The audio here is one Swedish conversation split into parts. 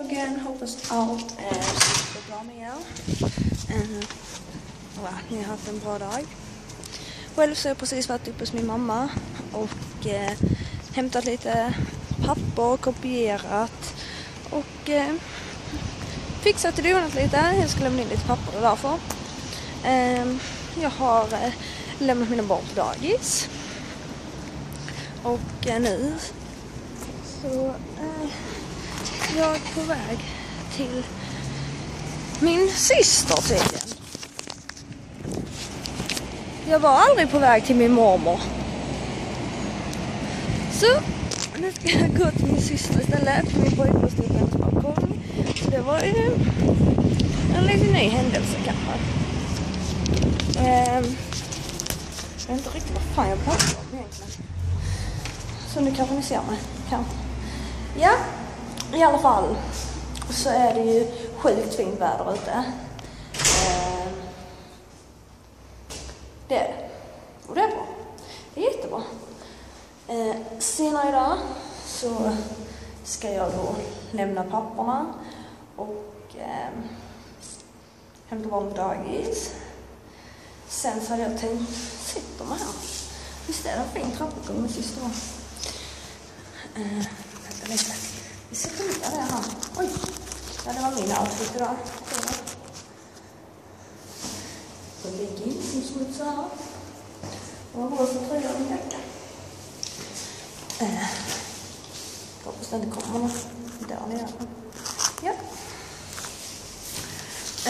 Again, hoppas allt är superbra med er. Eh, uh, och ni har haft en bra dag. Själv så har jag precis varit uppe hos min mamma och uh, hämtat lite papper, kopierat och uh, fixat och donat lite. Jag ska lämna in lite papper därför. Uh, jag har uh, lämnat mina barn på dagis. Och uh, nu så uh, jag är på väg till min syster tydligen. Jag var aldrig på väg till min mormor. Så nu ska jag gå till min syster istället. Min pojkvän stod på hennes balkong. Så det var ju en lite ny händelse kanske. Ehm, jag vet inte riktigt vad fan jag pratar om egentligen. Så nu kanske ni ser mig. Kanske. Ja, i alla fall så är det ju sjukt fint väder ute. Eh, det är det. Och det är bra. Det är jättebra. Eh, senare idag så ska jag då lämna papperna och eh, hämta barn på dagis. Sen så hade jag tänkt sätta mig här. Visst är det en fin trappuppgång med syster? Eh, vänta lite. Vi sätter ner det här. Oj! Ja, det var min outfit idag. Så in som smuts här. Och en rosa tröja och en jacka. Eh, hoppas det inte kommer någon där nere. Ja.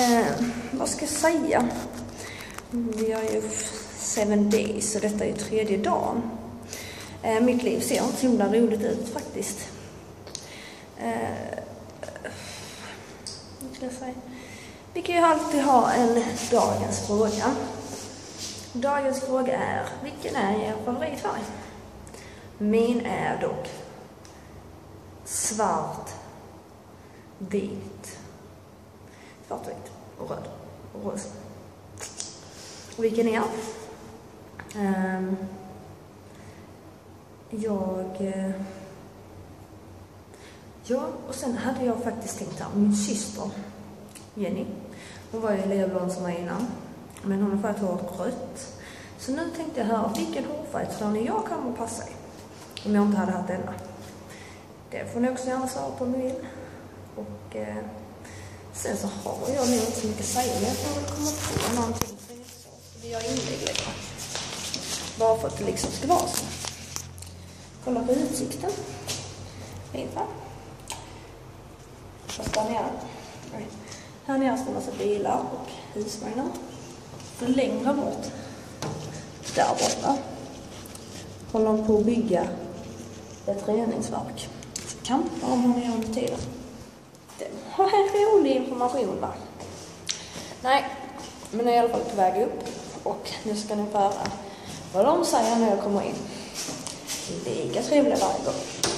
Eh, vad ska jag säga? Vi har ju seven days och detta är ju tredje dagen. Eh, mitt liv ser inte så himla roligt ut faktiskt. Eh, ska jag säga? Vi kan ju alltid ha en dagens fråga. Dagens fråga är, vilken är er favoritfärg? Min är dock svart, vit, svart, vit och röd och rosa. Vilken är um, jag... Eh, Ja, och sen hade jag faktiskt tänkt här, min syster Jenny, hon var ju lika blond som mig innan, men hon har färgat håret rött. Så nu tänkte jag höra vilken hårfärg tror ni jag kommer passa i? Om jag inte hade haft denna. Det får ni också gärna svara på om ni vill. Och eh, sen så har jag nog inte så mycket att säga, men jag får väl komma på någonting vi gör inlägg lite. Bara för att det liksom ska vara så. Kolla på utsikten. Fint va? Fast där nere. Här nere står en massa bilar och husvagnar. För längre bort, där borta, håller de på att bygga ett reningsverk. Så om hon är under tiden. Det var en rolig information va? Nej, men jag är i alla fall på väg upp och nu ska ni få höra vad de säger när jag kommer in. Lika trevliga varje gång.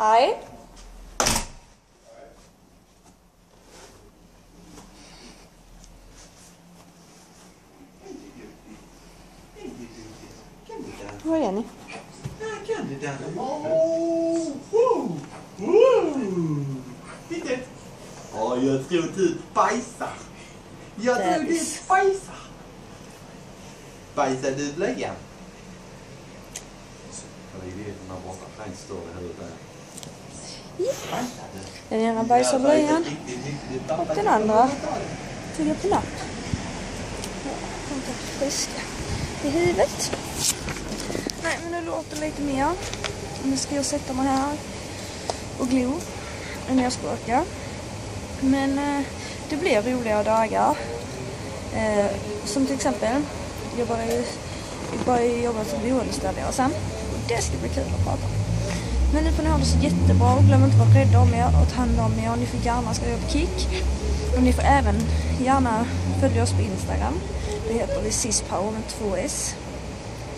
Hej. Var är ni? Titta! Ja, jag tror du bajsar. Jag tror du Bebis. bajsar. Bajsar du blöjan? Ja, det är det man står i huvudet där. Den ena bajsar blöjan och den andra tuggar på napp. Inte friska i huvudet. Nej, men nu låter det lite mer. Nu ska jag sätta mig här och glo när jag språkar. Men eh, det blir roliga dagar. Eh, som till exempel, jag börjar, ju jobba som boendestödjare sen. Och det ska bli kul att prata om. Men nu får ni ha det så jättebra och glöm inte att vara rädda om er och ta hand om er. Ni får gärna skriva på Kik. Och ni får även gärna följa oss på Instagram. Det heter vi Sispower med två S.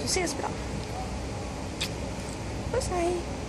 Så ses vi där. Puss hej!